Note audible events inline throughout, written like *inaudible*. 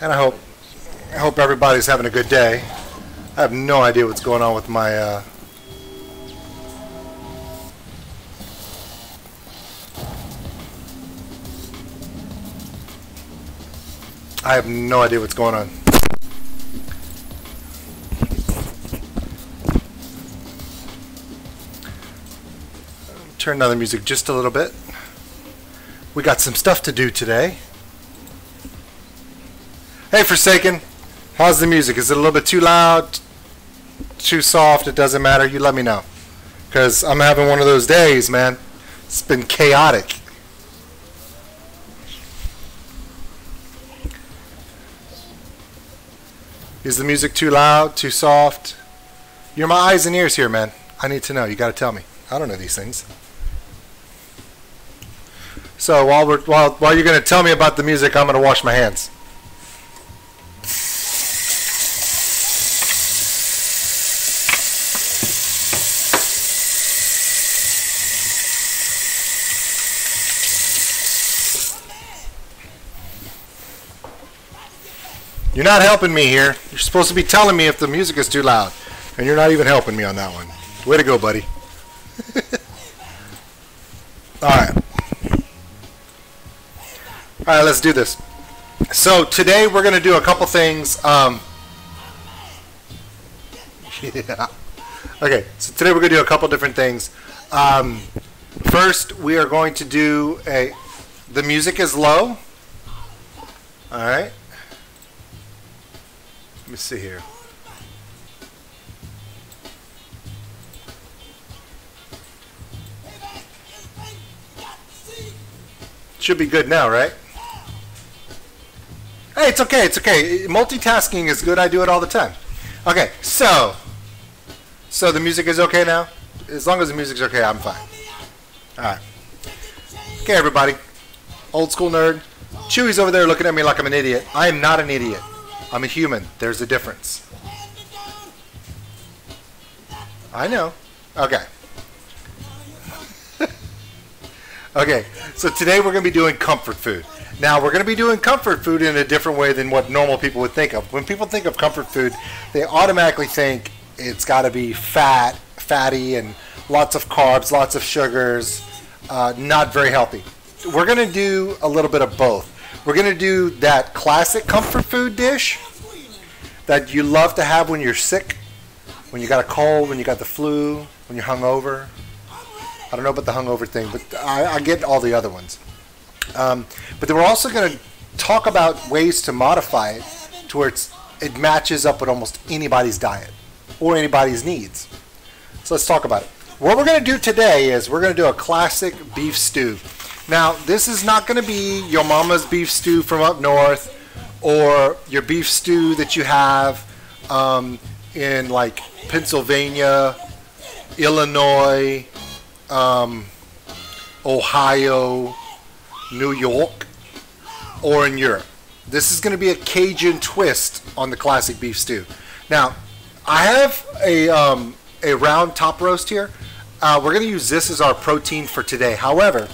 and I hope I hope everybody's having a good day. I have no idea what's going on with my uh, I have no idea what's going on. Turn down the music just a little bit. We got some stuff to do today. Hey, Forsaken. How's the music? Is it a little bit too loud? Too soft? It doesn't matter. You let me know. Because I'm having one of those days, man. It's been chaotic. Is the music too loud? Too soft? You're my eyes and ears here, man. I need to know. You got to tell me. I don't know these things. So while we're while while you're gonna tell me about the music, I'm gonna wash my hands. You're not helping me here. You're supposed to be telling me if the music is too loud. And you're not even helping me on that one. Way to go, buddy. *laughs* Alright. Alright, let's do this. So today we're going to do a couple things. Um, *laughs* yeah. Okay, so today we're going to do a couple different things. Um, first, we are going to do a... The music is low. Alright. Let me see here. Should be good now, right? Hey, it's okay, it's okay. Multitasking is good. I do it all the time. Okay, so so the music is okay now? As long as the music's okay, I'm fine. Alright. Okay, everybody. OldSkuleNerd. Chewy's over there looking at me like I'm an idiot. I am not an idiot. I'm a human. There's a difference. I know. Okay. *laughs* okay, so today we're going to be doing comfort food. Now, we're going to be doing comfort food in a different way than what normal people would think of. When people think of comfort food, they automatically think it's got to be fat, fatty, and lots of carbs, lots of sugars, uh, not very healthy. We're going to do a little bit of both. We're going to do that classic comfort food dish that you love to have when you're sick, when you got a cold, when you got the flu, when you're hungover. I don't know about the hungover thing, but I, I get all the other ones. Um, but then we're also going to talk about ways to modify it to where it matches up with almost anybody's diet or anybody's needs. So let's talk about it. What we're going to do today is we're going to do a classic beef stew. Now, this is not going to be your mama's beef stew from up north or your beef stew that you have um, in like Pennsylvania, Illinois, um, Ohio, New York, or in Europe. This is going to be a Cajun twist on the classic beef stew. Now, I have a, um, a round top roast here. Uh, we're going to use this as our protein for today. However,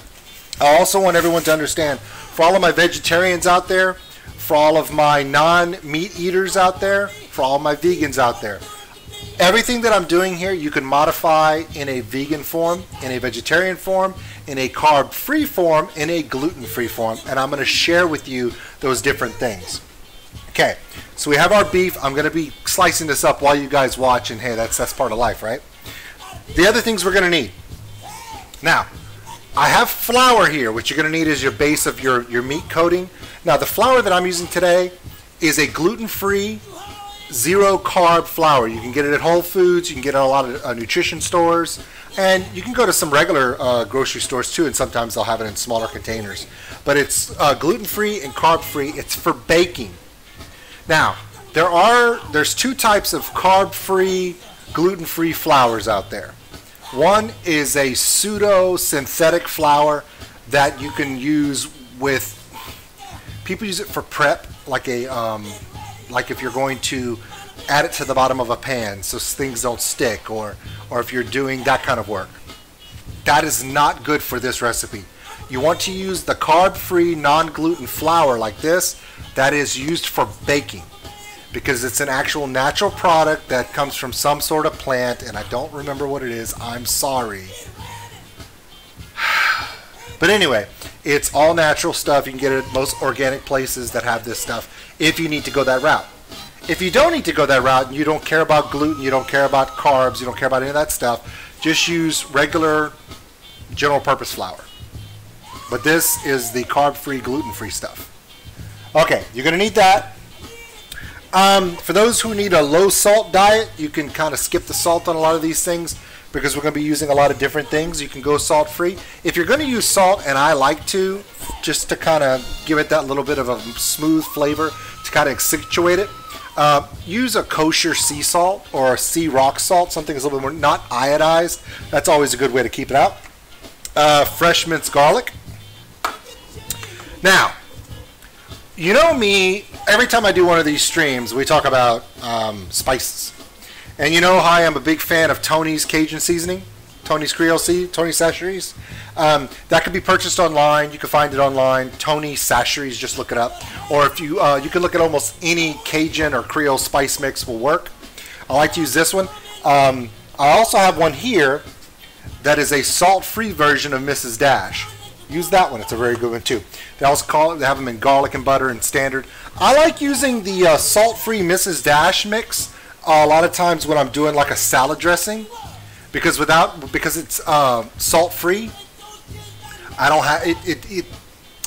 I also want everyone to understand, for all of my vegetarians out there, for all of my non-meat eaters out there, for all my vegans out there, everything that I'm doing here you can modify in a vegan form, in a vegetarian form, in a carb-free form, in a gluten-free form, and I'm going to share with you those different things. Okay, so we have our beef. I'm going to be slicing this up while you guys watch, and hey, that's that's part of life, right? The other things we're going to need. Now, I have flour here, What you're going to need is your base of your, your meat coating. Now, the flour that I'm using today is a gluten-free, zero-carb flour. You can get it at Whole Foods. You can get it at a lot of uh, nutrition stores. And you can go to some regular uh, grocery stores, too, and sometimes they'll have it in smaller containers. But it's uh, gluten-free and carb-free. It's for baking. Now, there are there's two types of carb-free, gluten-free flours out there. One is a pseudo synthetic flour that you can use with. People use it for prep, like a um, like if you're going to add it to the bottom of a pan so things don't stick, or or if you're doing that kind of work. That is not good for this recipe. You want to use the carb-free, non-gluten flour like this. that is used for baking because it's an actual natural product that comes from some sort of plant and I don't remember what it is. I'm sorry. *sighs* But anyway, it's all natural stuff. You can get it at most organic places that have this stuff if you need to go that route. If you don't need to go that route and you don't care about gluten, you don't care about carbs, you don't care about any of that stuff, just use regular general purpose flour. But this is the carb-free, gluten-free stuff. Okay, you're going to need that. Um, for those who need a low salt diet, you can kind of skip the salt on a lot of these things because we're going to be using a lot of different things. You can go salt free. If you're going to use salt, and I like to, just to kind of give it that little bit of a smooth flavor to kind of accentuate it, uh, use a kosher sea salt or a sea rock salt, something that's a little bit more not iodized. That's always a good way to keep it out. Uh, fresh minced garlic. Now, you know me, every time I do one of these streams, we talk about um, spices. And you know how I am a big fan of Tony's Cajun seasoning, Tony's Creole Sea, Tony Chachere's. Um, that can be purchased online. You can find it online. Tony Chachere's, just look it up. Or if you uh, you can look at almost any Cajun or Creole spice mix will work. I like to use this one. Um, I also have one here that is a salt-free version of Mrs. Dash. Use that one. It's a very good one too. They also call it. They have them in garlic and butter and standard. I like using the uh, salt-free Mrs. Dash mix uh, a lot of times when I'm doing like a salad dressing, because without because it's uh, salt free, I don't have it, it. It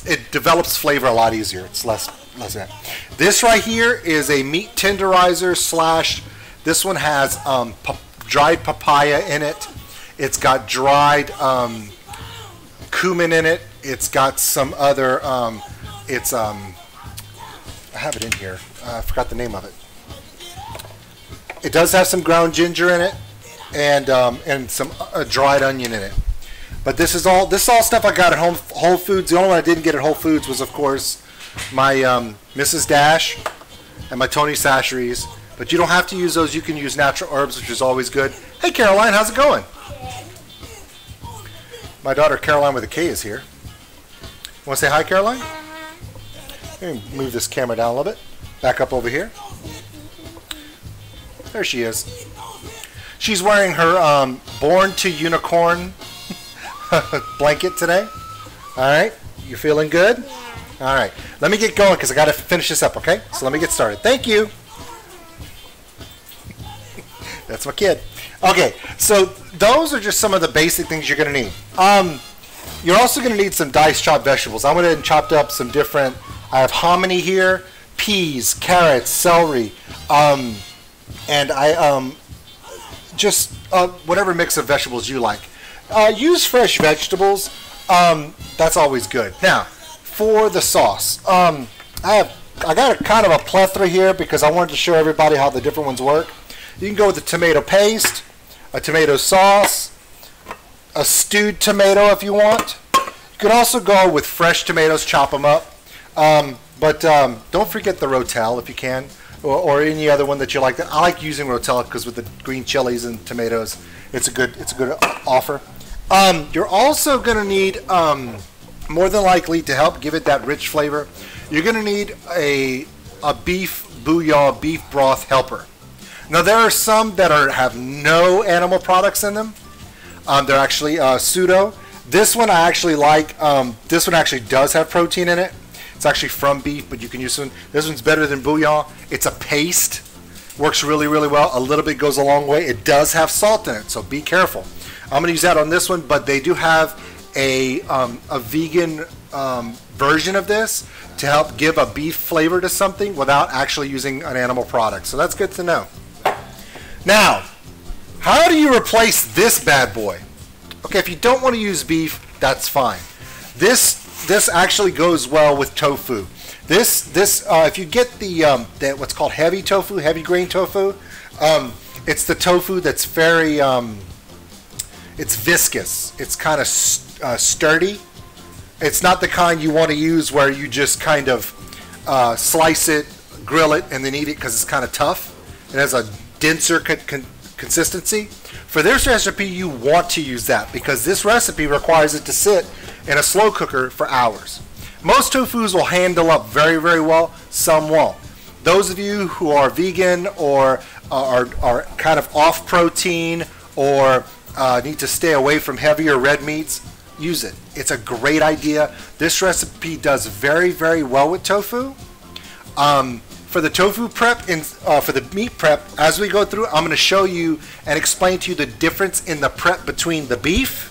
it develops flavor a lot easier. It's less less that. This right here is a meat tenderizer slash. This one has um, dried papaya in it. It's got dried um, cumin in it. It's got some other. Um, it's um. I have it in here. Uh, I forgot the name of it. It does have some ground ginger in it, and um, and some uh, dried onion in it. But this is all this is all stuff I got at home Whole Foods. The only one I didn't get at Whole Foods was, of course, my um, Mrs. Dash and my Tony Chachere's. But you don't have to use those. You can use natural herbs, which is always good. Hey, Caroline, how's it going? My daughter Caroline with a K is here. Want to say hi, Caroline? Let me move this camera down a little bit. Back up over here. There she is. She's wearing her um, Born to Unicorn *laughs* blanket today. All right. You feeling good? Yeah. All right. Let me get going because I got to finish this up, okay? So let me get started. Thank you. *laughs* That's my kid. Okay, so those are just some of the basic things you're going to need. Um, you're also going to need some diced chopped vegetables. I went ahead and chopped up some different. I have hominy here, peas, carrots, celery. Um, and I um, just uh, whatever mix of vegetables you like. Uh, use fresh vegetables. Um, that's always good. Now, for the sauce, um, I have I got a kind of a plethora here because I wanted to show everybody how the different ones work. You can go with the tomato paste, a tomato sauce, a stewed tomato if you want. You can also go with fresh tomatoes, chop them up. Um, but um, don't forget the Rotel if you can or, or any other one that you like. I like using Rotel because with the green chilies and tomatoes, it's a good it's a good offer. Um, you're also going to need um, more than likely to help give it that rich flavor. You're going to need a a beef bouillon beef broth helper. Now there are some that are have no animal products in them. Um, they're actually uh, pseudo. This one I actually like. Um, this one actually does have protein in it. It's actually from beef, but you can use this one. This one's better than bouillon. It's a paste. Works really, really well. A little bit goes a long way. It does have salt in it, so be careful. I'm going to use that on this one, but they do have a, um, a vegan um, version of this to help give a beef flavor to something without actually using an animal product. So that's good to know. Now, how do you replace this bad boy? Okay, if you don't want to use beef, that's fine. This this actually goes well with tofu. This this uh, if you get the um, what's called heavy tofu, heavy grain tofu, um, it's the tofu that's very um, it's viscous. It's kind of st- uh, sturdy. It's not the kind you want to use where you just kind of uh, slice it, grill it, and then eat it because it's kind of tough. It has a denser con- con- consistency. For this recipe, you want to use that because this recipe requires it to sit in a slow cooker for hours. Most tofus will handle up very, very well. Some won't. Those of you who are vegan or are, are kind of off protein or uh, need to stay away from heavier red meats, use it. It's a great idea. This recipe does very, very well with tofu. Um, for the tofu prep and uh, for the meat prep, as we go through, I'm going to show you and explain to you the difference in the prep between the beef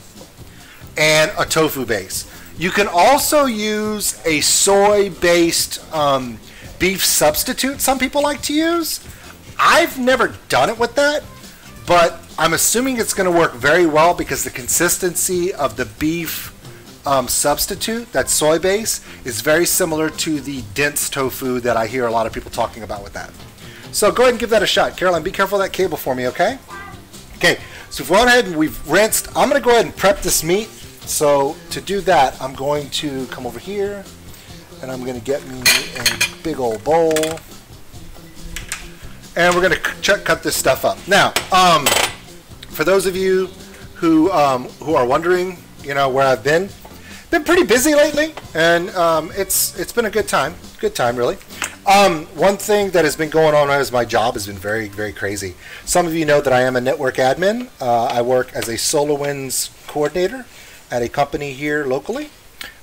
and a tofu base. You can also use a soy-based um, beef substitute. Some people like to use. I've never done it with that, but I'm assuming it's going to work very well because the consistency of the beef um, substitute, that soy base, is very similar to the dense tofu that I hear a lot of people talking about with that. So go ahead and give that a shot. Caroline, be careful of that cable for me, okay? Okay, so we've gone ahead and we've rinsed. I'm going to go ahead and prep this meat. So to do that, I'm going to come over here and I'm going to get me a big old bowl. And we're going to cut this stuff up. Now, um, for those of you who um, who are wondering, you know, where I've been, been pretty busy lately, and um, it's it's been a good time. Good time, really. Um, one thing that has been going on as my job has been very, very crazy. Some of you know that I am a network admin. Uh, I work as a SolarWinds coordinator at a company here locally.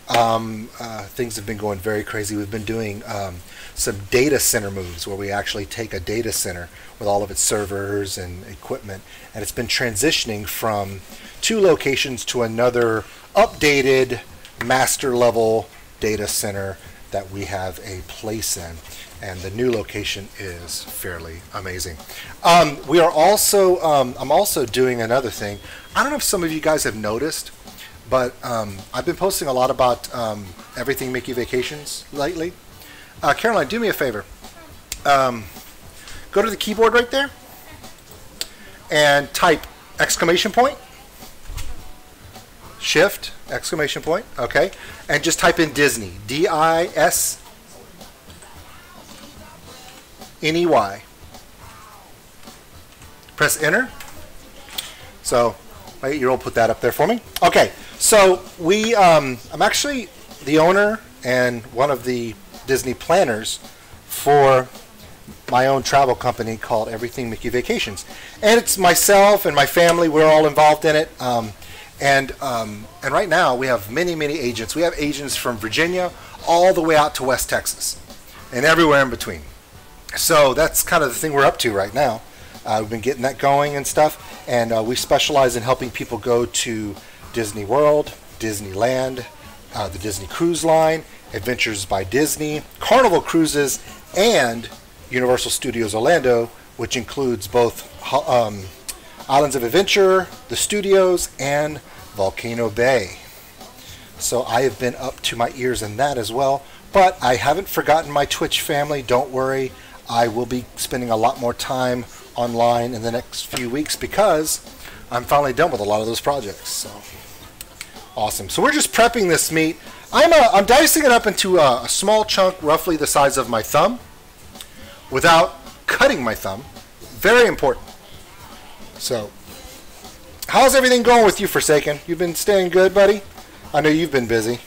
Um, uh, things have been going very crazy. We've been doing um, some data center moves where we actually take a data center with all of its servers and equipment, and it's been transitioning from two locations to another updated master level data center that we have a place in. And the new location is fairly amazing. Um, we are also, um, I'm also doing another thing. I don't know if some of you guys have noticed, but um, I've been posting a lot about um, everything Mickey Vacations lately. Uh, Caroline, do me a favor. Um, go to the keyboard right there and type exclamation point, shift, exclamation point, okay, and just type in Disney, D-I-S N-E-Y. Press enter. So my eight-year-old put that up there for me. Okay, so we, um, I'm actually the owner and one of the Disney planners for my own travel company called Everything Mickey Vacations. And it's myself and my family, we're all involved in it. Um, and, um, and right now we have many, many agents. We have agents from Virginia all the way out to West Texas and everywhere in between. So that's kind of the thing we're up to right now. Uh, we've been getting that going and stuff. And uh, we specialize in helping people go to Disney World, Disneyland, uh, the Disney Cruise Line, Adventures by Disney, Carnival Cruises, and Universal Studios Orlando, which includes both um, Islands of Adventure, the studios, and Volcano Bay. So I have been up to my ears in that as well. But I haven't forgotten my Twitch family. Don't worry. I will be spending a lot more time online in the next few weeks because I'm finally done with a lot of those projects. So awesome. So we're just prepping this meat. I'm, uh, I'm dicing it up into a, a small chunk, roughly the size of my thumb, without cutting my thumb. Very important. So, how's everything going with you, Forsaken? You've been staying good, buddy? I know you've been busy.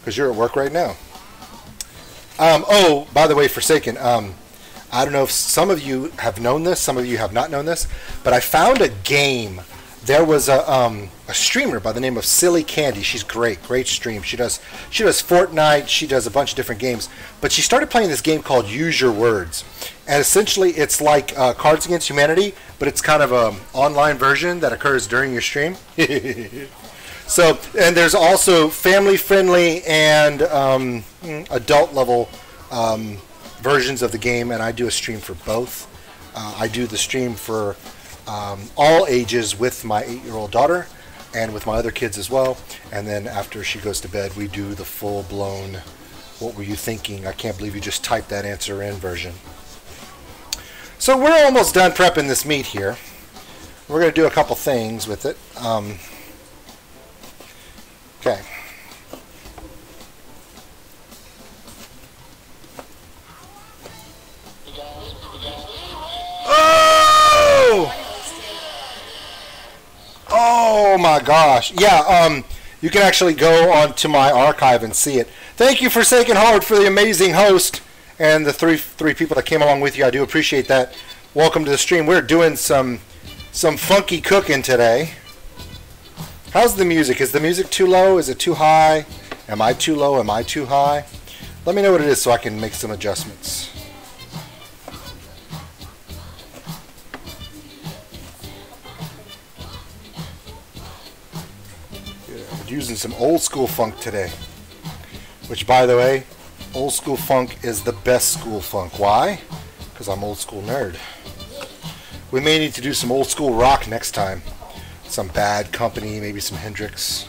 Because you're at work right now. Um, oh, by the way, Forsaken, um, I don't know if some of you have known this, some of you have not known this, but I found a game there was a um, a streamer by the name of Silly Candy. She's great, great stream. She does she does Fortnite. She does a bunch of different games. But she started playing this game called Use Your Words, and essentially it's like uh, Cards Against Humanity, but it's kind of an online version that occurs during your stream. *laughs* so and there's also family friendly and um, adult level um, versions of the game, and I do a stream for both. Uh, I do the stream for um, all ages with my eight-year-old daughter and with my other kids as well. And then after she goes to bed, we do the full-blown "What were you thinking? I can't believe you just typed that answer in" version. So we're almost done prepping this meat here. We're going to do a couple things with it. Um, okay. My gosh. Yeah, um, you can actually go onto my archive and see it. Thank you for Sacred Heart for the amazing host and the three three people that came along with you. I do appreciate that. Welcome to the stream. We're doing some some funky cooking today. How's the music? Is the music too low? Is it too high? Am I too low? Am I too high? Let me know what it is so I can make some adjustments. Using some old school funk today. Which, by the way, old school funk is the best school funk. Why? Because I'm OldSkuleNerd. We may need to do some old school rock next time. Some Bad Company, maybe some Hendrix.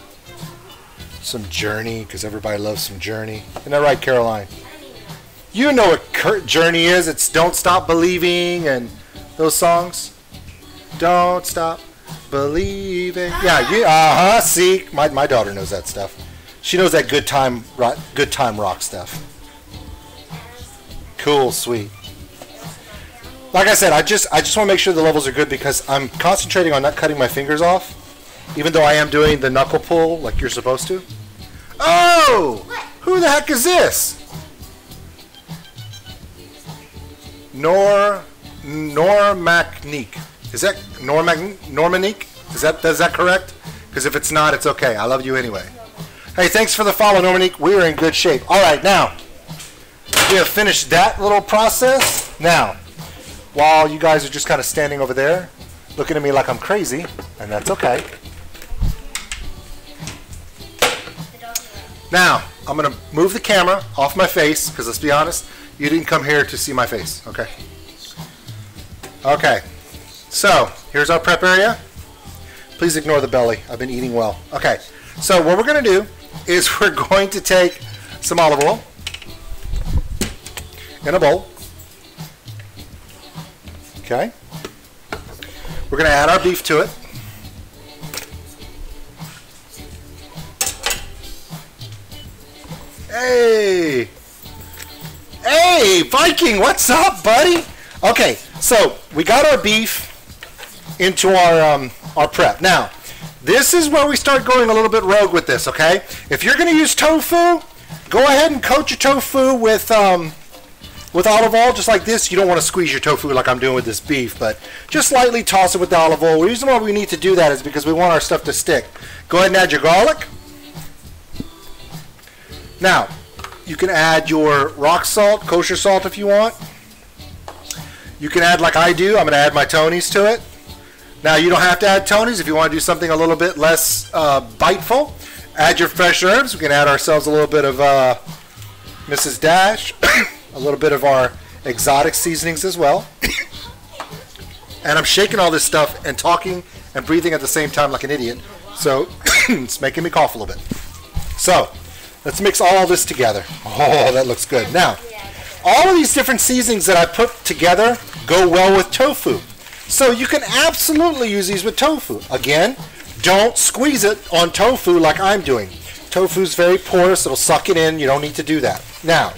Some Journey, because everybody loves some Journey. Isn't that right, Caroline? You know what Kurt Journey is. It's Don't Stop Believing and those songs. Don't Stop Believing. Yeah, yeah, uh-huh. See, my, my daughter knows that stuff. She knows that good time rock, good time rock stuff. Cool, sweet. Like I said, I just I just want to make sure the levels are good because I'm concentrating on not cutting my fingers off, even though I am doing the knuckle pull like you're supposed to. Oh! Who the heck is this? Nor Nor Macnique. Is that Norman Normanique? Is that is that correct? Because if it's not, it's okay. I love you anyway. Hey, thanks for the follow, Normanique. We are in good shape. All right, now we have finished that little process. Now, while you guys are just kind of standing over there, looking at me like I'm crazy, and that's okay. Now, I'm going to move the camera off my face, because let's be honest, you didn't come here to see my face, okay? Okay. So, here's our prep area. Please ignore the belly. I've been eating well. Okay, so what we're going to do is *laughs* we're going to take some olive oil in a bowl. Okay. We're going to add our beef to it. Hey! Hey, Viking, what's up, buddy? Okay, so we got our beef into our, um, our prep. Now, this is where we start going a little bit rogue with this, okay? If you're going to use tofu, go ahead and coat your tofu with, um, with olive oil, just like this. You don't want to squeeze your tofu like I'm doing with this beef, but just lightly toss it with the olive oil. The reason why we need to do that is because we want our stuff to stick. Go ahead and add your garlic. Now, you can add your rock salt, kosher salt if you want. You can add like I do. I'm going to add my Tony's to it. Now you don't have to add Tony's if you want to do something a little bit less uh, biteful. Add your fresh herbs. We can add ourselves a little bit of uh, Mrs. Dash, *coughs* a little bit of our exotic seasonings as well. *coughs* and I'm shaking all this stuff and talking and breathing at the same time like an idiot. So *coughs* it's making me cough a little bit. So let's mix all this together. Oh, that looks good. Now, all of these different seasonings that I put together go well with tofu. So you can absolutely use these with tofu. Again, don't squeeze it on tofu like I'm doing. Tofu's very porous, it'll suck it in, you don't need to do that. Now,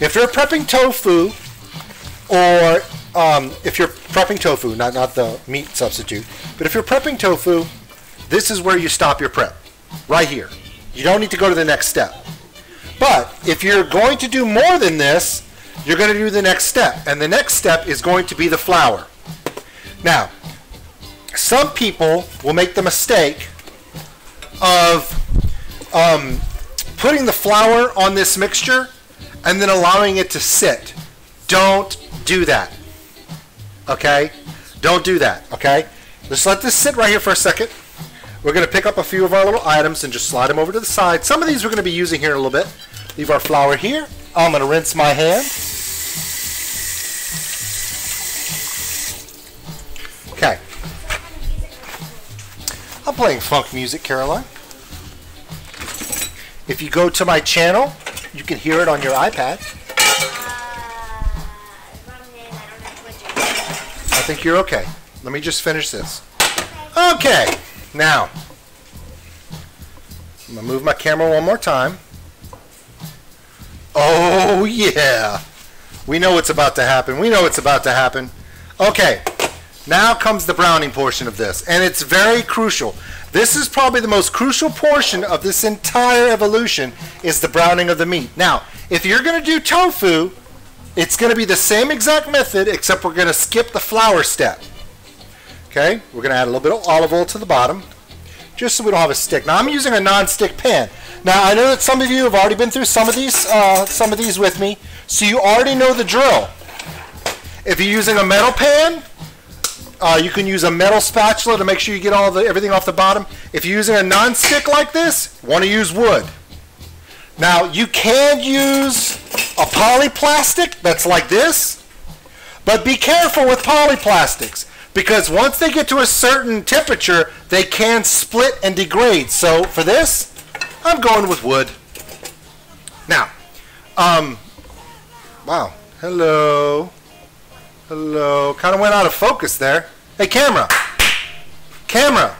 if you're prepping tofu, or um, if you're prepping tofu, not, not the meat substitute, but if you're prepping tofu, this is where you stop your prep, right here. You don't need to go to the next step. But if you're going to do more than this, you're going to do the next step. And the next step is going to be the flour. Now, some people will make the mistake of um, putting the flour on this mixture and then allowing it to sit. Don't do that. Okay? Don't do that. Okay? Just let this sit right here for a second. We're going to pick up a few of our little items and just slide them over to the side. Some of these we're going to be using here in a little bit. Leave our flour here. I'm going to rinse my hand. Okay. I'm playing funk music, Caroline. If you go to my channel, you can hear it on your iPad. I think you're okay. Let me just finish this. Okay, now, I'm to move my camera one more time. Oh, yeah. We know what's about to happen. We know what's about to happen. Okay, Now comes the browning portion of this, and it's very crucial. This is probably the most crucial portion of this entire evolution is the browning of the meat. Now, if you're going to do tofu, it's going to be the same exact method, except we're going to skip the flour step. Okay, we're going to add a little bit of olive oil to the bottom, just so we don't have a stick. Now, I'm using a non-stick pan. Now, I know that some of you have already been through some of these, uh, some of these with me, so you already know the drill. If you're using a metal pan, uh, you can use a metal spatula to make sure you get all the everything off the bottom. If you're using a non-stick like this, want to use wood. Now you can use a polyplastic that's like this, but be careful with polyplastics because once they get to a certain temperature, they can split and degrade. So for this, I'm going with wood. Now, um, wow, hello. Hello. Kind of went out of focus there. Hey, camera. Camera.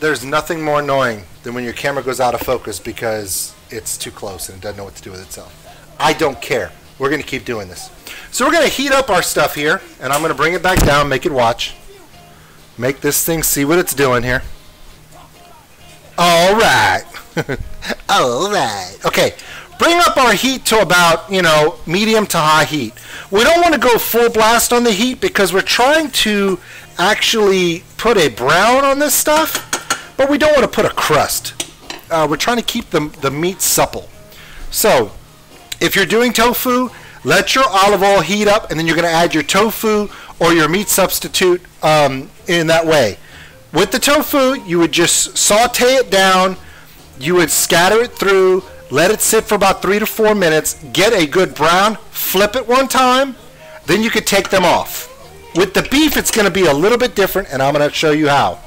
There's nothing more annoying than when your camera goes out of focus because it's too close and it doesn't know what to do with itself. I don't care. We're going to keep doing this. So we're going to heat up our stuff here, and I'm going to bring it back down, make it watch. Make this thing see what it's doing here. All right. *laughs* All right. Okay bring up our heat to about, you know, medium to high heat. We don't want to go full blast on the heat because we're trying to actually put a brown on this stuff, but we don't want to put a crust. Uh, we're trying to keep the, the meat supple. So, if you're doing tofu, let your olive oil heat up and then you're going to add your tofu or your meat substitute um, in that way. With the tofu, you would just saute it down, you would scatter it through, let it sit for about three to four minutes, get a good brown, flip it one time, then you could take them off. With the beef, it's going to be a little bit different, and I'm going to show you how.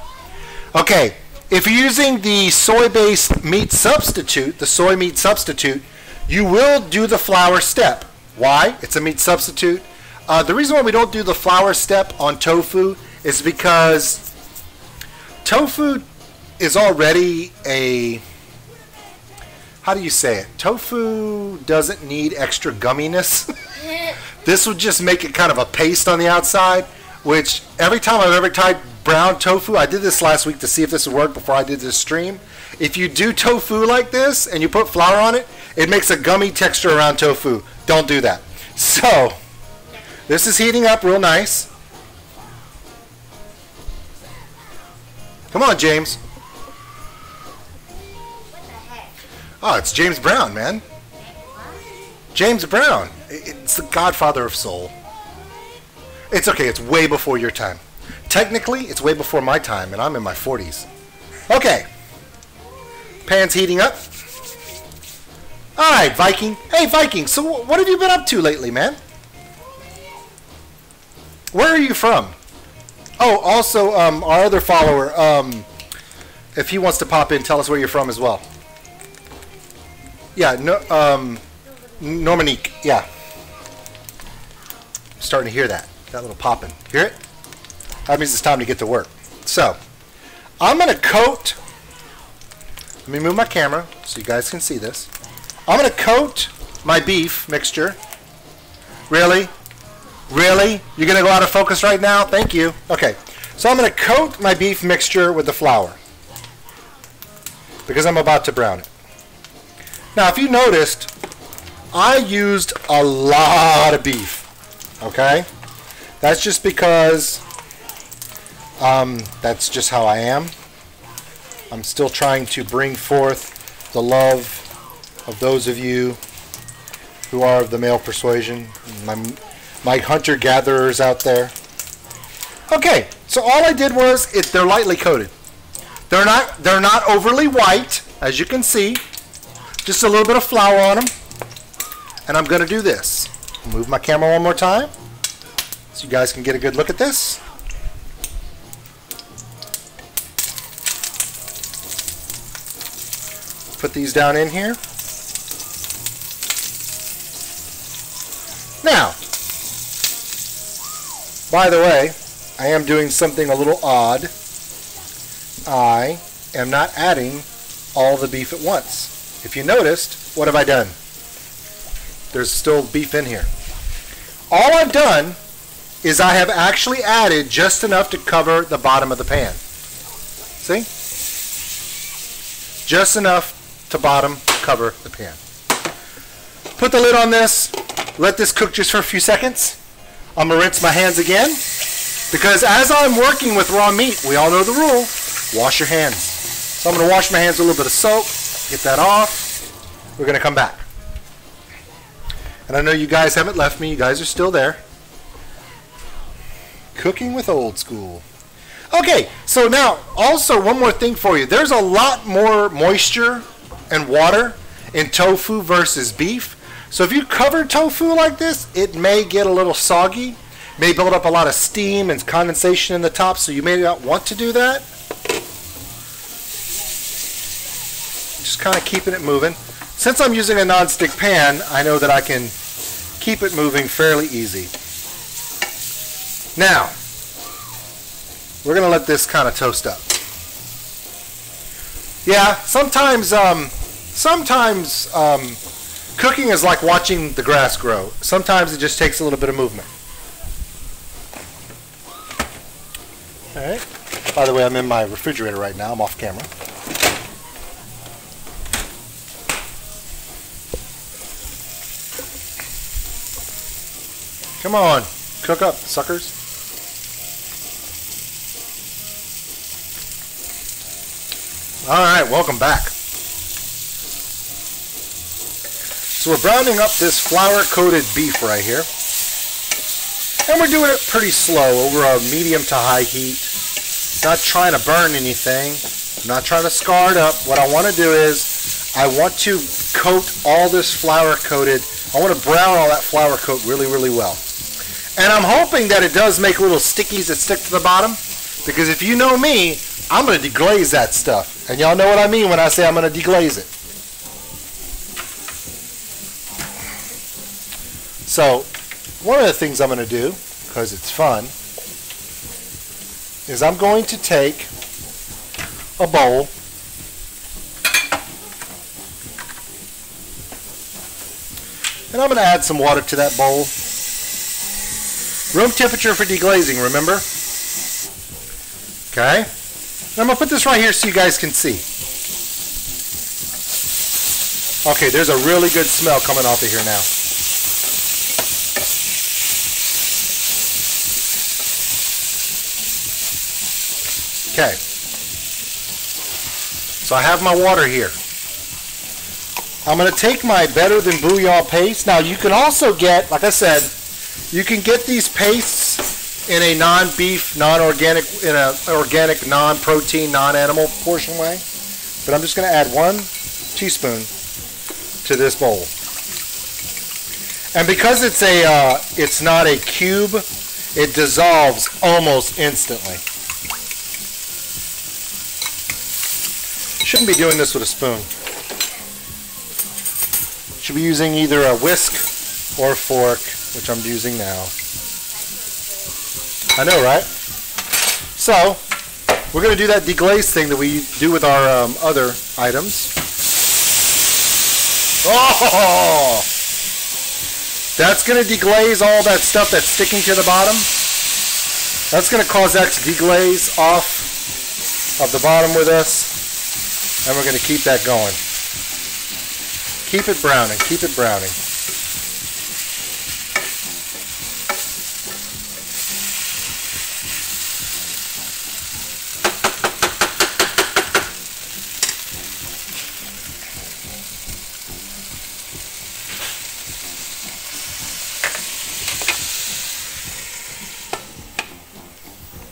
Okay, if you're using the soy-based meat substitute, the soy meat substitute, you will do the flour step. Why? It's a meat substitute. Uh, the reason why we don't do the flour step on tofu is because tofu is already a how do you say it? Tofu doesn't need extra gumminess. *laughs* this would just make it kind of a paste on the outside, which every time I've ever tried brown tofu, I did this last week to see if this would work before I did this stream. If you do tofu like this and you put flour on it, it makes a gummy texture around tofu. Don't do that. So, this is heating up real nice. Come on, James. Oh, it's James Brown, man. James Brown. It's the godfather of soul. It's okay, it's way before your time. Technically, it's way before my time, and I'm in my 40s. Okay. Pan's heating up. Alright, Viking. Hey, Viking, so what have you been up to lately, man? Where are you from? Oh, also, um, our other follower, um, if he wants to pop in, tell us where you're from as well. Yeah, no, um, Normanique, yeah. I'm starting to hear that, that little popping. Hear it? That means it's time to get to work. So, I'm going to coat, let me move my camera so you guys can see this. I'm going to coat my beef mixture. Really? Really? You're going to go out of focus right now? Thank you. Okay. So I'm going to coat my beef mixture with the flour because I'm about to brown it. Now, if you noticed, I used a lot of beef. Okay? That's just because um, that's just how I am. I'm still trying to bring forth the love of those of you who are of the male persuasion, my, my hunter-gatherers out there. Okay, so all I did was it, they're lightly coated. They're not they're not overly white, as you can see. Just a little bit of flour on them. And I'm going to do this. Move my camera one more time so you guys can get a good look at this. Put these down in here. Now, by the way, I am doing something a little odd. I am not adding all the beef at once. If you noticed, what have I done? There's still beef in here. all I've done is I have actually added just enough to cover the bottom of the pan. See? Just enough to bottom cover the pan. Put the lid on this, let this cook just for a few seconds. I'm going to rinse my hands again because as I'm working with raw meat, we all know the rule, wash your hands. So I'm going to wash my hands with a little bit of soap, get that off. We're going to come back. And I know you guys haven't left me. You guys are still there. Cooking with OldSkule. Okay, so now also one more thing for you. There's a lot more moisture and water in tofu versus beef. So if you cover tofu like this, it may get a little soggy, may build up a lot of steam and condensation in the top, so you may not want to do that. Just kind of keeping it moving. Since I'm using a non-stick pan, I know that I can keep it moving fairly easy. Now, we're going to let this kind of toast up. Yeah, sometimes, um, sometimes um, cooking is like watching the grass grow. Sometimes it just takes a little bit of movement. All right. By the way, I'm in my refrigerator right now. I'm off camera. Come on, cook up, suckers. All right, welcome back. So we're browning up this flour-coated beef right here. And we're doing it pretty slow, over a medium to high heat. Not trying to burn anything. not trying to scar it up. What I want to do is, I want to coat all this flour-coated, I want to brown all that flour coat really, really well. And I'm hoping that it does make little stickies that stick to the bottom. Because if you know me, I'm going to deglaze that stuff. And y'all know what I mean when I say I'm going to deglaze it. So, one of the things I'm going to do, because it's fun, is I'm going to take a bowl and I'm going to add some water to that bowl Room temperature for deglazing, remember? Okay. I'm going to put this right here so you guys can see. Okay, there's a really good smell coming off of here now. Okay. So I have my water here. I'm going to take my Better Than Bouillon paste. Now you can also get, like I said, you can get these pastes in a non-beef, non-organic, in an organic, non-protein, non-animal portion way. But I'm just going to add one teaspoon to this bowl. And because it's a, uh, it's not a cube, it dissolves almost instantly. Shouldn't be doing this with a spoon. Should be using either a whisk or a fork which I'm using now. I know, right? So, we're going to do that deglaze thing that we do with our um, other items. Oh! That's going to deglaze all that stuff that's sticking to the bottom. That's going to cause that to deglaze off of the bottom with us. And we're going to keep that going. Keep it browning. Keep it browning.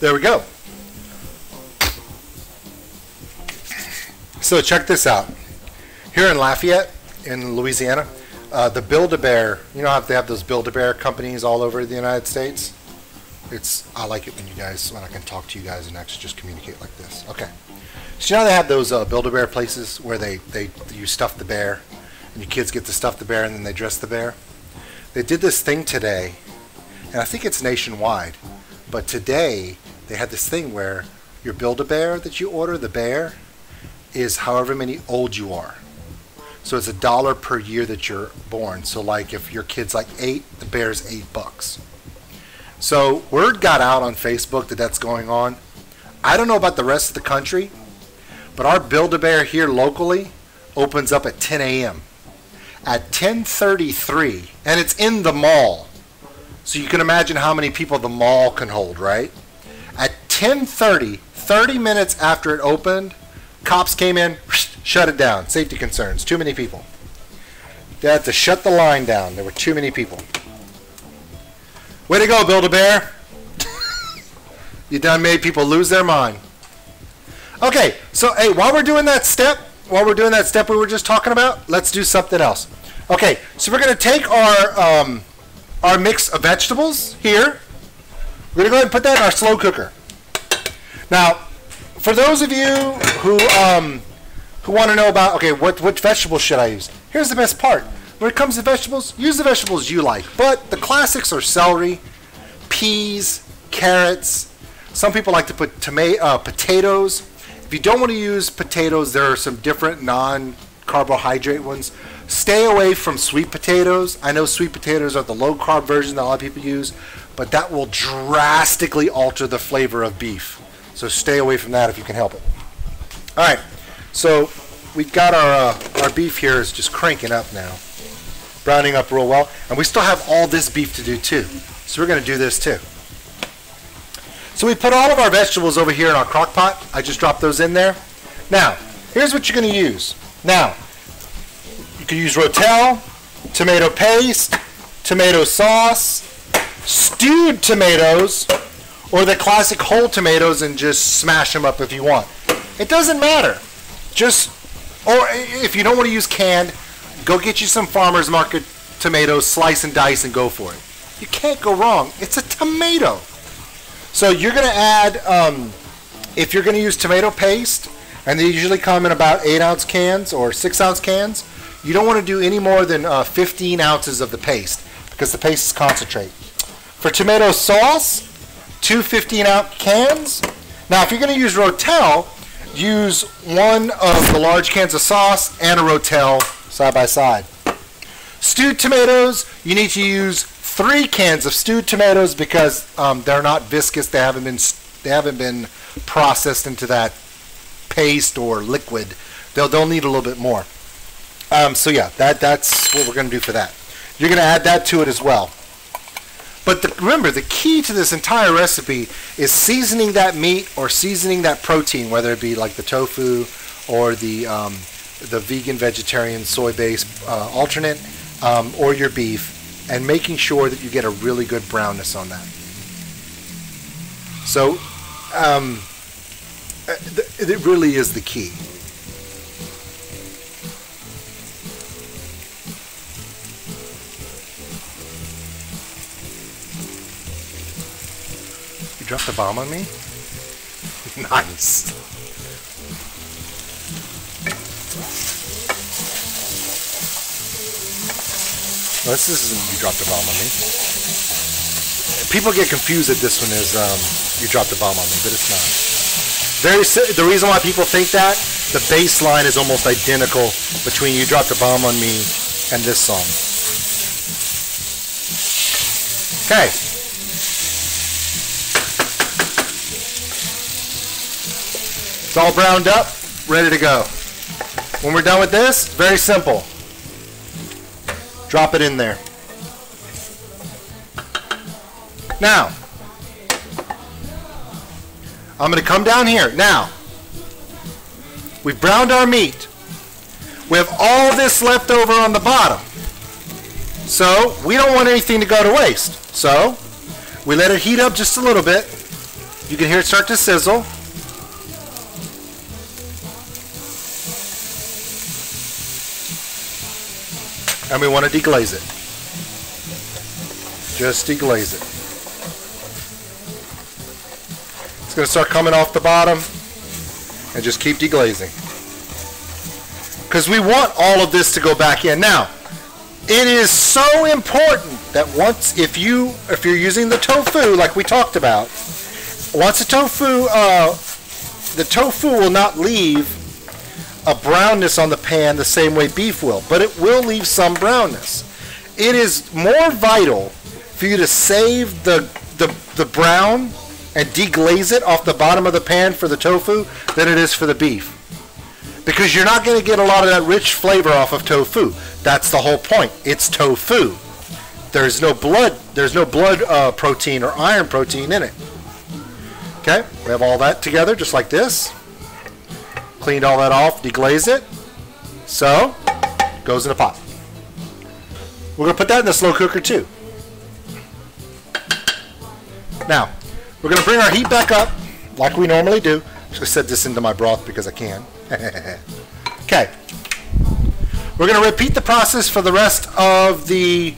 There we go. So check this out. Here in Lafayette, in Louisiana, uh, the Build-A-Bear, you know how they have those Build-A-Bear companies all over the United States? It's I like it when you guys, when I can talk to you guys and actually just communicate like this. Okay. So you know they have those uh, Build-A-Bear places where they, they you stuff the bear, and your kids get to stuff the bear and then they dress the bear? They did this thing today, and I think it's nationwide, but today they had this thing where your Build-A-Bear that you order, the bear, is however many old you are. So it's a dollar per year that you're born. So like if your kid's like eight, the bear's eight bucks. So word got out on Facebook that that's going on. I don't know about the rest of the country, but our Build-A-Bear here locally opens up at 10 a.m. At 10:33, and it's in the mall. So you can imagine how many people the mall can hold, right? At 10:30, 30 minutes after it opened, cops came in, shut it down. Safety concerns, too many people. They had to shut the line down. There were too many people. Way to go, Build-A-Bear. *laughs* you done made people lose their mind. Okay, so hey, while we're doing that step, while we're doing that step we were just talking about, let's do something else. Okay, so we're going to take our um, our mix of vegetables here. We're going to go ahead and put that in our slow cooker. Now, for those of you who um, who want to know about, okay, what which vegetables should I use? Here's the best part. When it comes to vegetables, use the vegetables you like. But the classics are celery, peas, carrots. Some people like to put tomato, uh, potatoes. If you don't want to use potatoes, there are some different non-carbohydrate ones. Stay away from sweet potatoes. I know sweet potatoes are the low-carb version that a lot of people use, but that will drastically alter the flavor of beef. So stay away from that if you can help it. All right, so we've got our, uh, our beef here is just cranking up now browning up real well. And we still have all this beef to do too. So we're going to do this too. So we put all of our vegetables over here in our crock pot. I just dropped those in there. Now, here's what you're going to use. Now, you can use Rotel, tomato paste, tomato sauce, stewed tomatoes, or the classic whole tomatoes and just smash them up if you want. It doesn't matter. Just, or if you don't want to use canned, Go get you some farmer's market tomatoes, slice and dice, and go for it. You can't go wrong. It's a tomato. So you're going to add, um, if you're going to use tomato paste, and they usually come in about 8 ounce cans or 6 ounce cans, you don't want to do any more than uh, 15 ounces of the paste because the paste is concentrate. For tomato sauce, two 15 ounce cans. Now if you're going to use Rotel, use one of the large cans of sauce and a Rotel side by side. Stewed tomatoes, you need to use three cans of stewed tomatoes because um, they're not viscous. They haven't been they haven't been processed into that paste or liquid. They'll they'll need a little bit more. Um, so yeah, that that's what we're going to do for that. You're going to add that to it as well. But the, remember, the key to this entire recipe is seasoning that meat or seasoning that protein, whether it be like the tofu or the um, the vegan, vegetarian, soy-based uh, alternate, um, or your beef, and making sure that you get a really good brownness on that. So, um, uh, it really is the key. Dropped the bomb on me? *laughs* nice. No, this isn't you dropped a bomb on me. People get confused that this one is um, you dropped a bomb on me, but it's not. Very the reason why people think that the bass line is almost identical between you dropped a bomb on me and this song. Okay. All browned up, ready to go. When we're done with this, very simple. Drop it in there. Now, I'm going to come down here. Now, we've browned our meat. We have all this left over on the bottom. So, we don't want anything to go to waste. So, we let it heat up just a little bit. You can hear it start to sizzle. And we want to deglaze it. Just deglaze it. It's going to start coming off the bottom and just keep deglazing. Because we want all of this to go back in. Now, it is so important that once, if you if you're using the tofu like we talked about, once the tofu, uh, the tofu will not leave a brownness on the pan the same way beef will, but it will leave some brownness. It is more vital for you to save the, the, the brown and deglaze it off the bottom of the pan for the tofu than it is for the beef. Because you're not going to get a lot of that rich flavor off of tofu. That's the whole point. It's tofu. There's no blood. There's no blood uh, protein or iron protein in it. Okay, we have all that together just like this. Cleaned all that off, deglaze it. So, goes in a pot. We're going to put that in the slow cooker too. Now, we're going to bring our heat back up like we normally do. I'm just set this into my broth because I can. *laughs* okay. We're going to repeat the process for the rest of the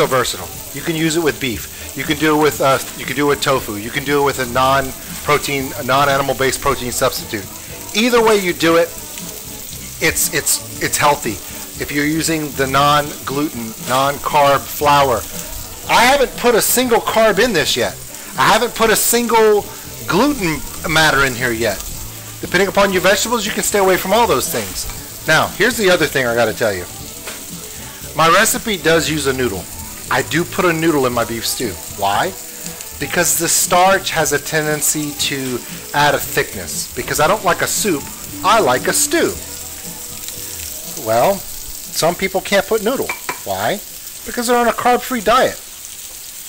so versatile. You can use it with beef. You can do it with uh, you can do it with tofu. You can do it with a non-protein, a non-animal based protein substitute. Either way you do it, it's it's it's healthy. If you're using the non-gluten, non-carb flour, I haven't put a single carb in this yet. I haven't put a single gluten matter in here yet. Depending upon your vegetables, you can stay away from all those things. Now, here's the other thing I got to tell you. My recipe does use a noodle. I do put a noodle in my beef stew. Why? Because the starch has a tendency to add a thickness. Because I don't like a soup, I like a stew. Well, some people can't put noodle. Why? Because they're on a carb-free diet.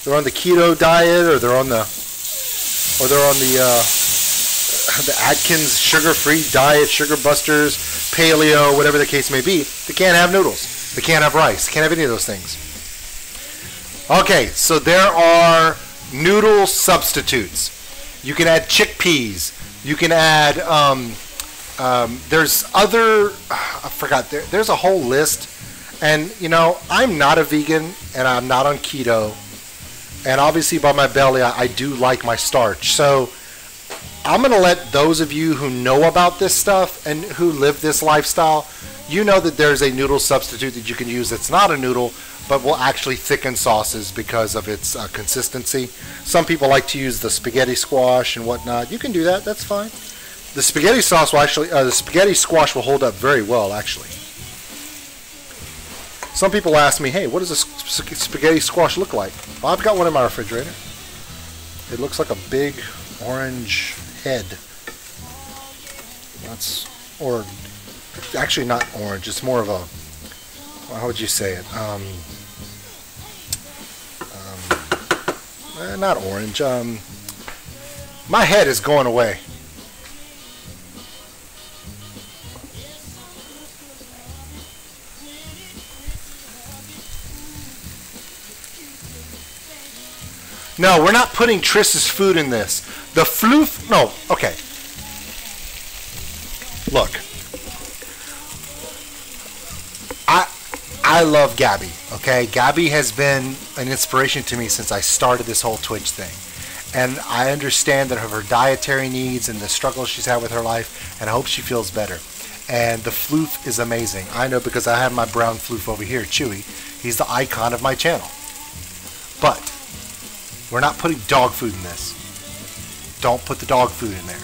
They're on the keto diet, or they're on the, or they're on the uh, *laughs* the Atkins sugar-free diet, sugar busters, paleo, whatever the case may be. They can't have noodles. They can't have rice. Can't have any of those things. Okay, so there are noodle substitutes. You can add chickpeas. You can add, um, um, there's other, I forgot, there, there's a whole list. And, you know, I'm not a vegan and I'm not on keto. And obviously by my belly, I, I do like my starch. So I'm to let those of you who know about this stuff and who live this lifestyle, you know that there's a noodle substitute that you can use that's not a noodle but will actually thicken sauces because of its uh, consistency. Some people like to use the spaghetti squash and whatnot. You can do that. That's fine. The spaghetti sauce will actually, uh, the spaghetti squash will hold up very well, actually. Some people ask me, hey, what does a spaghetti squash look like? Well, I've got one in my refrigerator. It looks like a big orange head. That's, or actually not orange, it's more of a, how would you say it? Um, Uh, not orange. Um, my head is going away. No, we're not putting Triss's food in this. The floof, no, okay. Look. I I love Gabby, okay? Gabby has been an inspiration to me since I started this whole Twitch thing. And I understand that of her dietary needs and the struggles she's had with her life, and I hope she feels better. And the floof is amazing. I know because I have my brown floof over here, Chewy. He's the icon of my channel. But we're not putting dog food in this. Don't put the dog food in there.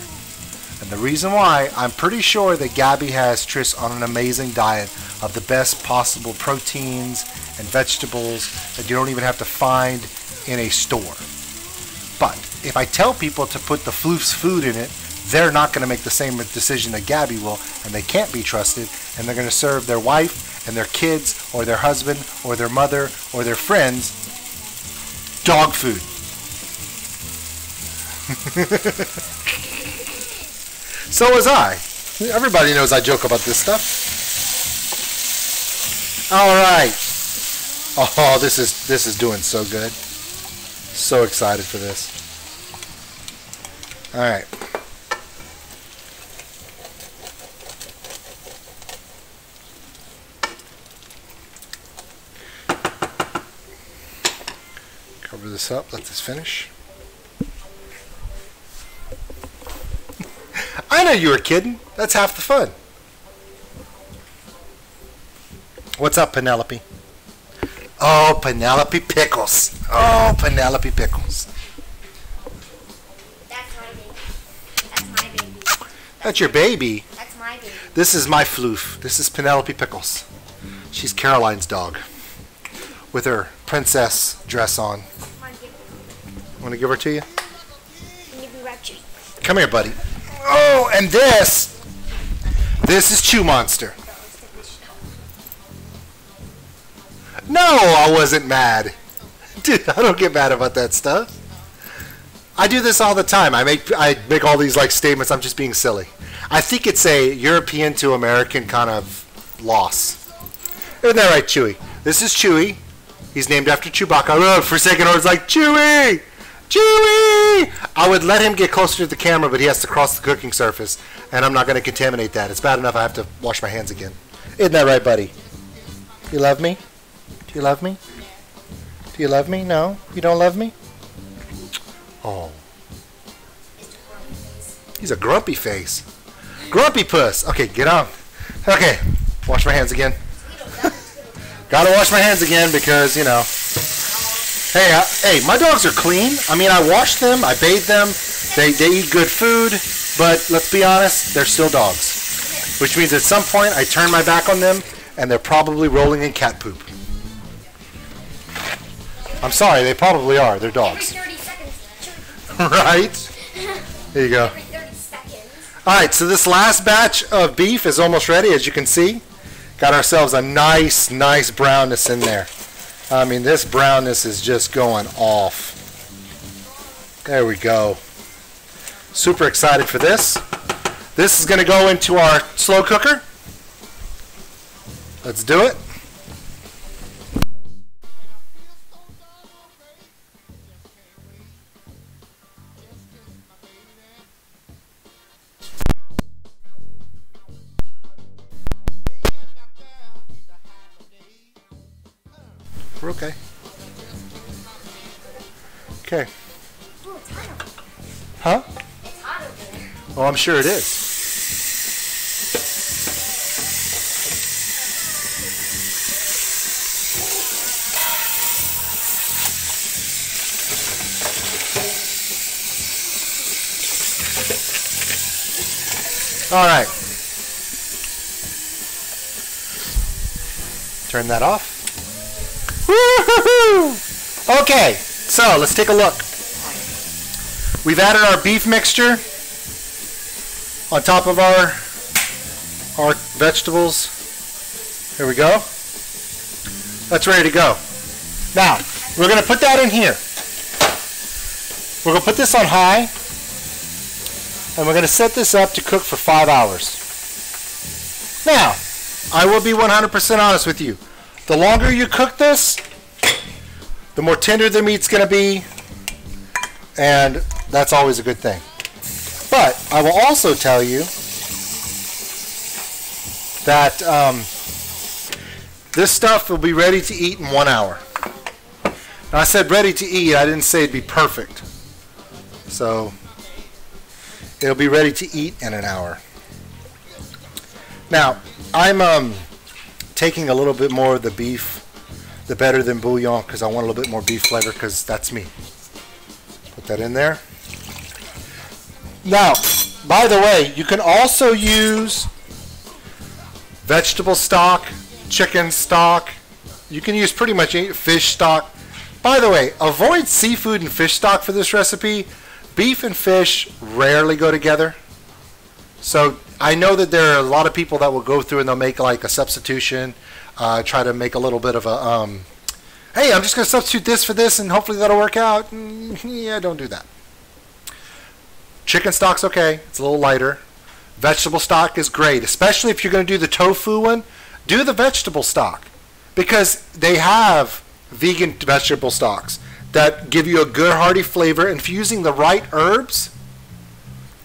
And the reason why, I'm pretty sure that Gabby has Tris on an amazing diet of the best possible proteins and vegetables that you don't even have to find in a store. But if I tell people to put the floof's food in it, they're not going to make the same decision that Gabby will, and they can't be trusted, and they're going to serve their wife and their kids or their husband or their mother or their friends dog food. *laughs* so was I. Everybody knows I joke about this stuff. All right. Oh, this is this is doing so good. So excited for this. All right. Cover this up, let this finish. *laughs* I know you were kidding. That's half the fun. What's up, Penelope? Oh, Penelope Pickles. Oh, Penelope Pickles. That's my baby. That's my baby. That's your baby. That's my baby. This is my floof. This is Penelope Pickles. She's Caroline's dog. With her princess dress on. Come on, give, Want to give her to you? give me red tree. Come here, buddy. Oh, and this. This is Chew Monster. I wasn't mad. *laughs* Dude, I don't get mad about that stuff. I do this all the time. I make I make all these like statements. I'm just being silly. I think it's a European to American kind of loss. Isn't that right, Chewy? This is Chewy. He's named after Chewbacca. Oh, for a second, I was like, Chewy! Chewy! I would let him get closer to the camera, but he has to cross the cooking surface, and I'm not going to contaminate that. It's bad enough I have to wash my hands again. Isn't that right, buddy? You love me? Do you love me? Do you love me? No? You don't love me? Oh. He's a grumpy face. Grumpy puss. Okay, get on. Okay, wash my hands again. *laughs* Gotta wash my hands again because, you know. Hey, uh, hey, my dogs are clean. I mean, I wash them, I bathe them, they, they eat good food, but let's be honest, they're still dogs. Which means at some point I turn my back on them and they're probably rolling in cat poop. I'm sorry, they probably are. They're dogs. 30 seconds. *laughs* right? *laughs* There you go. Every 30 seconds. All right, so this last batch of beef is almost ready, as you can see. Got ourselves a nice, nice brownness in there. I mean, this brownness is just going off. There we go. Super excited for this. This is going to go into our slow cooker. Let's do it. Sure it is. All right. Turn that off. Okay, so let's take a look. We've added our beef mixture on top of our our vegetables. Here we go. That's ready to go. Now, we're going to put that in here. We're going to put this on high, and we're going to set this up to cook for five hours. Now, I will be 100% honest with you. The longer you cook this, the more tender the meat's going to be, and that's always a good thing. But I will also tell you that um, this stuff will be ready to eat in one hour. Now, I said ready to eat. I didn't say it'd be perfect. So it'll be ready to eat in an hour. Now, I'm um, taking a little bit more of the beef, the better than bouillon, because I want a little bit more beef flavor, because that's me. Put that in there. Now, by the way, you can also use vegetable stock, chicken stock. You can use pretty much any fish stock. By the way, avoid seafood and fish stock for this recipe. Beef and fish rarely go together. So I know that there are a lot of people that will go through and they'll make like a substitution, uh, try to make a little bit of a, um, hey, I'm just going to substitute this for this and hopefully that'll work out. Mm, *laughs* yeah, don't do that. Chicken stock's okay. It's a little lighter. Vegetable stock is great, especially if you're going to do the tofu one. Do the vegetable stock because they have vegan vegetable stocks that give you a good hearty flavor. And if using the right herbs,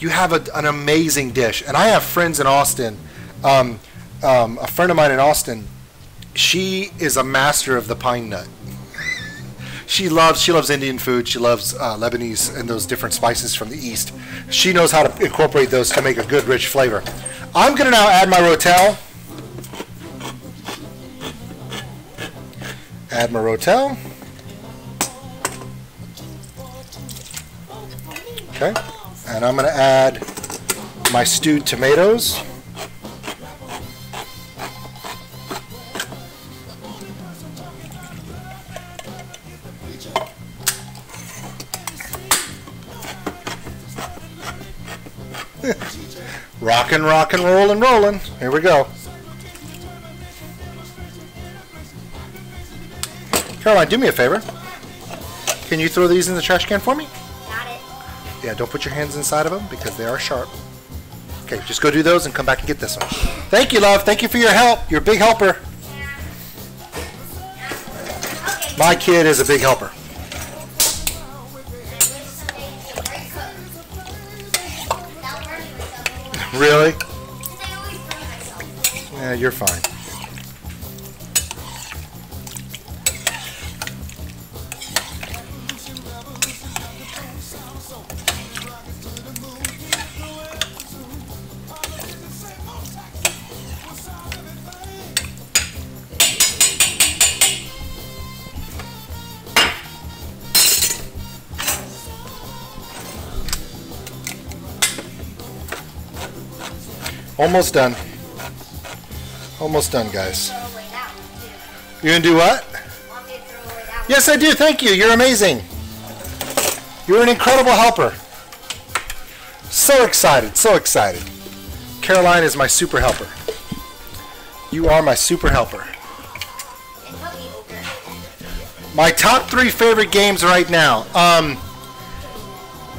you have a, an amazing dish. And I have friends in Austin. Um, um, a friend of mine in Austin, she is a master of the pine nut. She loves she loves Indian food. She loves uh, Lebanese and those different spices from the east. She knows how to incorporate those to make a good rich flavor. I'm gonna now add my rotel. Add my rotel. Okay, and I'm gonna add my stewed tomatoes. *laughs* Rockin', rockin', rollin', rollin'. Here we go. Caroline, do me a favor. Can you throw these in the trash can for me? Got it. Yeah, don't put your hands inside of them because they are sharp. Okay, just go do those and come back and get this one. Thank you, love. Thank you for your help. You're a big helper. Okay. My kid is a big helper. Really? Yeah, you're fine. Almost done. Almost done, guys. You gonna do what? Yes, I do. Thank you. You're amazing. You're an incredible helper. So excited. So excited. Caroline is my super helper. You are my super helper. My top three favorite games right now. Um,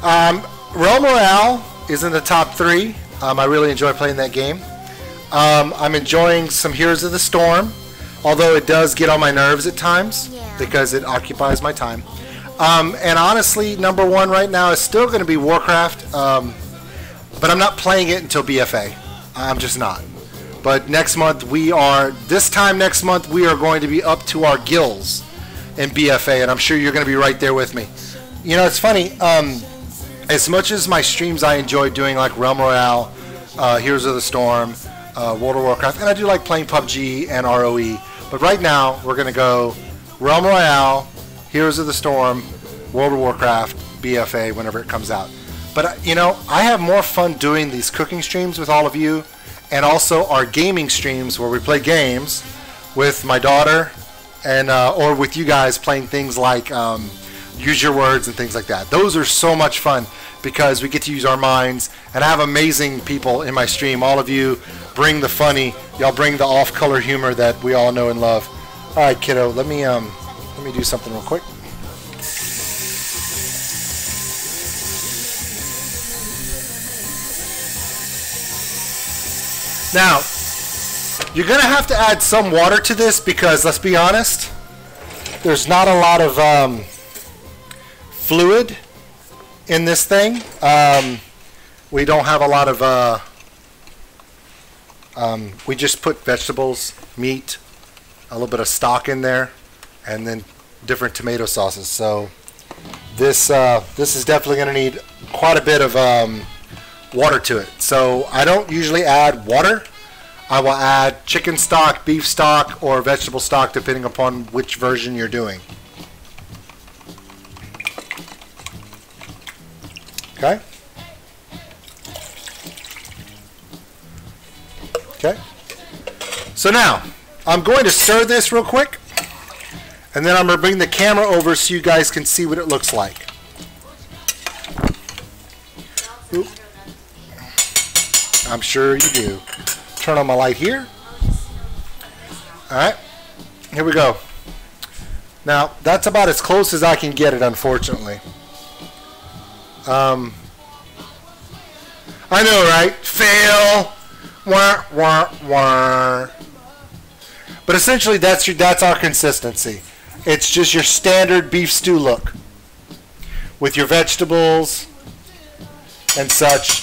um, Realm Royale is in the top three. Um, I really enjoy playing that game. Um, I'm enjoying some Heroes of the Storm, although it does get on my nerves at times Yeah. because it occupies my time. Um, and honestly, number one right now is still going to be Warcraft, um, but I'm not playing it until BFA. I'm just not. But next month we are. This time next month we are going to be up to our gills in BFA, and I'm sure you're going to be right there with me. You know, it's funny. Um, as much as my streams I enjoy doing like Realm Royale, uh, Heroes of the Storm, uh, World of Warcraft, and I do like playing PUBG and ROE. But right now we're gonna go Realm Royale, Heroes of the Storm, World of Warcraft, BFA whenever it comes out. But uh, you know, I have more fun doing these cooking streams with all of you, and also our gaming streams where we play games with my daughter, and uh, or with you guys playing things like. Um, use your words and things like that. Those are so much fun because we get to use our minds and I have amazing people in my stream. All of you bring the funny, y'all bring the off-color humor that we all know and love. All right, kiddo, let me um let me do something real quick. Now, you're gonna have to add some water to this because let's be honest, there's not a lot of um, fluid in this thing. Um, we don't have a lot of uh, Um, we just put vegetables, meat, a little bit of stock in there, and then different tomato sauces. So this uh, this is definitely going to need quite a bit of um, water to it. So I don't usually add water. I will add chicken stock, beef stock, or vegetable stock depending upon which version you're doing. Okay? Okay? So now, I'm going to stir this real quick, and then I'm going to bring the camera over so you guys can see what it looks like. Oop. I'm sure you do. Turn on my light here. Alright, here we go. Now, that's about as close as I can get it, unfortunately. Um, I know, right? Fail. Wah, wah, wah. But essentially, that's your that's our consistency. It's just your standard beef stew look, with your vegetables and such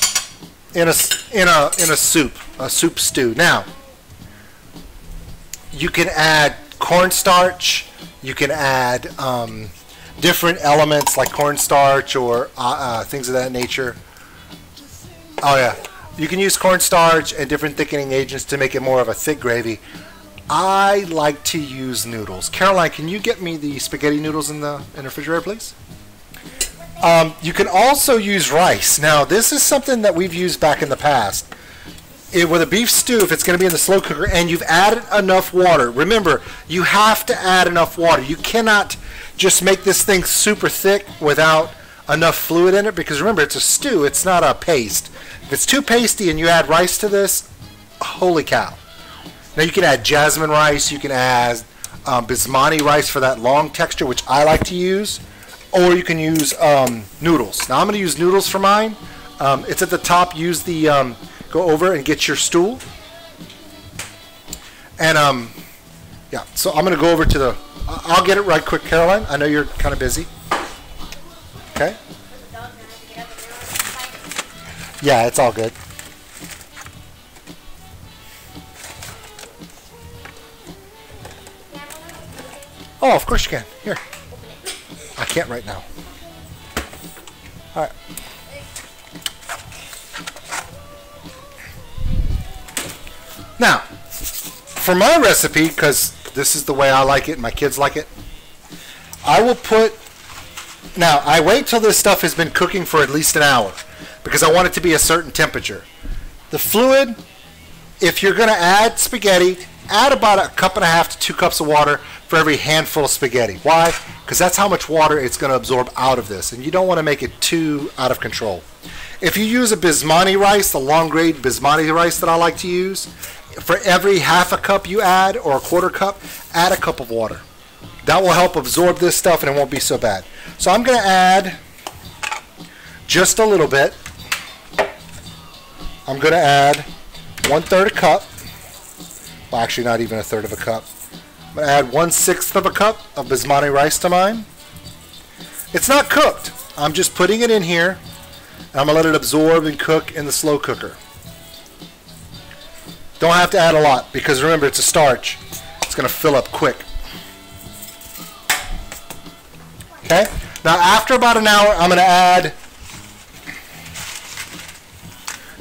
in a in a in a soup, a soup stew. Now, you can add cornstarch. You can add um, different elements like cornstarch or uh, uh, things of that nature. Oh yeah, you can use cornstarch and different thickening agents to make it more of a thick gravy. I like to use noodles. Caroline, can you get me the spaghetti noodles in the in the refrigerator, please? Um, you can also use rice. Now, this is something that we've used back in the past. It, with a beef stew, if it's going to be in the slow cooker and you've added enough water, remember, you have to add enough water. You cannot just make this thing super thick without enough fluid in it because remember, it's a stew, it's not a paste. If it's too pasty and you add rice to this, holy cow. Now, you can add jasmine rice, you can add um, basmati rice for that long texture, which I like to use or you can use um, noodles. Now I'm going to use noodles for mine. Um, it's at the top. Use the um, go over and get your stool. And um, yeah, so I'm going to go over to the. I'll get it right quick, Caroline. I know you're kind of busy. Okay. Yeah, it's all good. Oh, of course you can. Here. I can't right now. All right. Now, for my recipe, because this is the way I like it and my kids like it, I will put. Now, I wait till this stuff has been cooking for at least an hour because I want it to be a certain temperature. The fluid, if you're going to add spaghetti, add about a cup and a half to two cups of water for every handful of spaghetti. Why? Because that's how much water it's going to absorb out of this, and you don't want to make it too out of control. If you use a basmati rice, the long grade basmati rice that I like to use, for every half a cup you add or a quarter cup, add a cup of water. That will help absorb this stuff and it won't be so bad. So I'm going to add just a little bit. I'm going to add one third a cup. Well, actually, not even a third of a cup. I'm going to add one sixth of a cup of basmati rice to mine. It's not cooked. I'm just putting it in here. And I'm going to let it absorb and cook in the slow cooker. Don't have to add a lot because remember it's a starch. It's going to fill up quick. Okay? Now after about an hour I'm going to add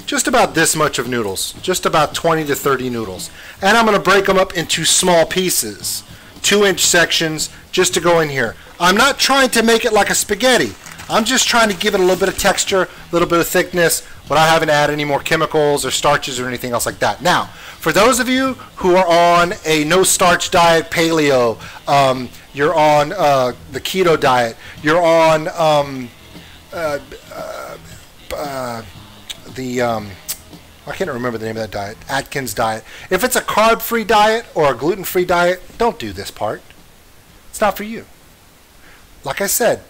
just about this much of noodles. Just about 20 to 30 noodles. And I'm going to break them up into small pieces. Two inch sections just to go in here. I'm not trying to make it like a spaghetti. I'm just trying to give it a little bit of texture, a little bit of thickness, but I haven't added any more chemicals or starches or anything else like that. Now, for those of you who are on a no starch diet, paleo, um, you're on uh, the keto diet, you're on um, uh, uh, uh the um, I can't remember the name of that diet, Atkins diet. If it's a carb-free diet or a gluten-free diet, don't do this part. It's not for you. Like I said,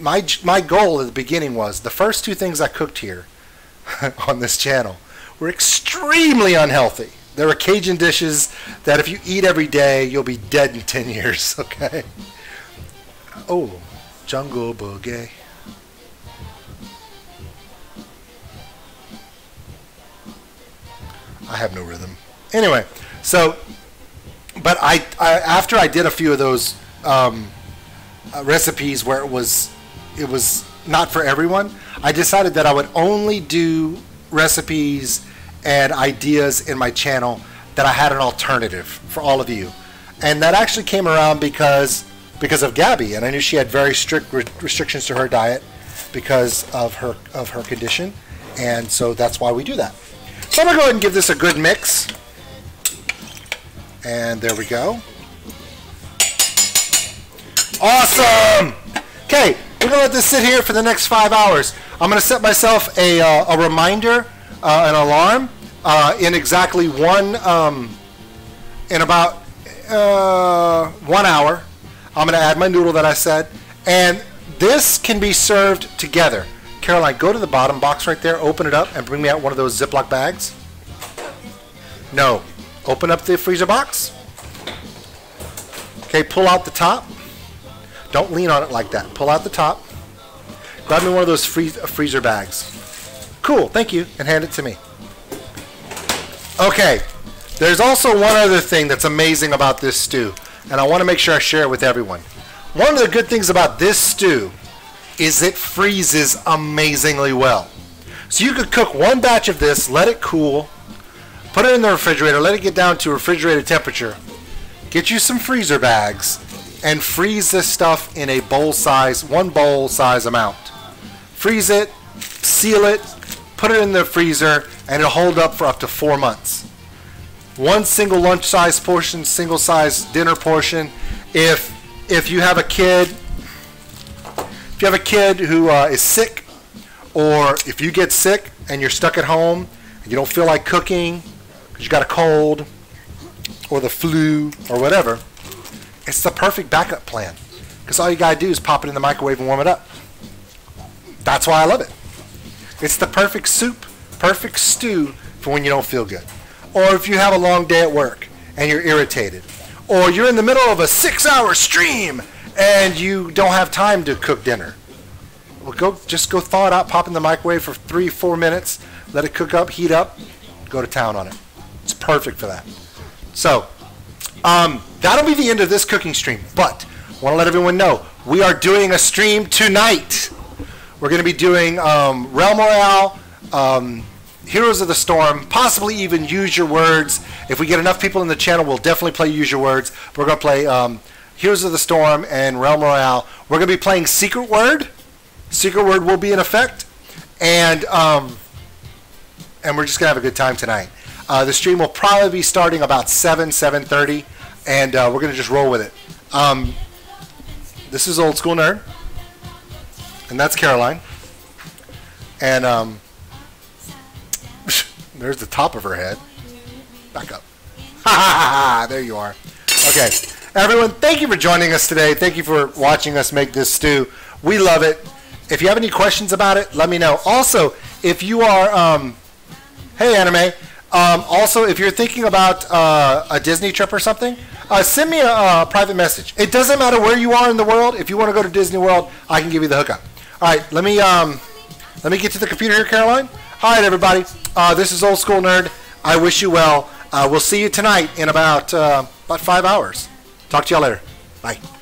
my my goal at the beginning was the first two things I cooked here *laughs* on this channel were extremely unhealthy. There are Cajun dishes that if you eat every day, you'll be dead in 10 *laughs* years, okay? Oh, Jungle Boogie. I have no rhythm. Anyway, so, but I, I after I did a few of those um, uh, recipes where it was, it was not for everyone. I decided that I would only do recipes and ideas in my channel that I had an alternative for all of you, and that actually came around because because of Gabby, and I knew she had very strict re- restrictions to her diet because of her of her condition, and so that's why we do that. So I'm gonna go ahead and give this a good mix, and there we go. Awesome. Okay, we're gonna let this sit here for the next five hours. I'm gonna set myself a uh, a reminder, uh, an alarm, uh, in exactly one um, in about uh, one hour. I'm gonna add my noodle that I said, and this can be served together. Caroline, go to the bottom box right there, open it up, and bring me out one of those Ziploc bags. No, open up the freezer box. Okay, pull out the top. Don't lean on it like that. Pull out the top. Grab me one of those free, uh, freezer bags. Cool, thank you, and hand it to me. Okay, there's also one other thing that's amazing about this stew, and I want to make sure I share it with everyone. One of the good things about this stew is it freezes amazingly well. So you could cook one batch of this, let it cool, put it in the refrigerator, let it get down to refrigerated temperature, get you some freezer bags, and freeze this stuff in a bowl size, one bowl size amount. Freeze it, seal it, put it in the freezer, and it'll hold up for up to four months. One single lunch size portion, single size dinner portion. If if you have a kid, if you have a kid who uh, is sick, or if you get sick and you're stuck at home and you don't feel like cooking because you got a cold or the flu or whatever, it's the perfect backup plan. Because all you gotta do is pop it in the microwave and warm it up. That's why I love it. It's the perfect soup, perfect stew for when you don't feel good. Or if you have a long day at work and you're irritated. Or you're in the middle of a six hour stream and you don't have time to cook dinner. Well, go just go thaw it out, pop it in the microwave for three, four minutes, let it cook up, heat up, go to town on it. It's perfect for that. So, um, that'll be the end of this cooking stream. But want to let everyone know we are doing a stream tonight. We're going to be doing um, Realm Royale, um, Heroes of the Storm, possibly even Use Your Words. If we get enough people in the channel, we'll definitely play Use Your Words. We're going to play um, Heroes of the Storm and Realm Royale. We're going to be playing Secret Word. Secret Word will be in effect, and um, and we're just gonna have a good time tonight. Uh, the stream will probably be starting about seven, seven thirty, and uh, we're gonna just roll with it. Um, this is OldSkuleNerd, and that's Caroline, and um, *laughs* there's the top of her head. Back up. *laughs* There you are. Okay, everyone, thank you for joining us today. Thank you for watching us make this stew. We love it. If you have any questions about it, let me know. Also, if you are, um, hey anime, um, also if you're thinking about uh, a Disney trip or something, uh, send me a, a private message. It doesn't matter where you are in the world. If you want to go to Disney World, I can give you the hookup. All right, let me um, let me get to the computer here, Caroline. All right, everybody. Uh, this is OldSkuleNerd. I wish you well. Uh, we'll see you tonight in about uh, about five hours. Talk to y'all later. Bye.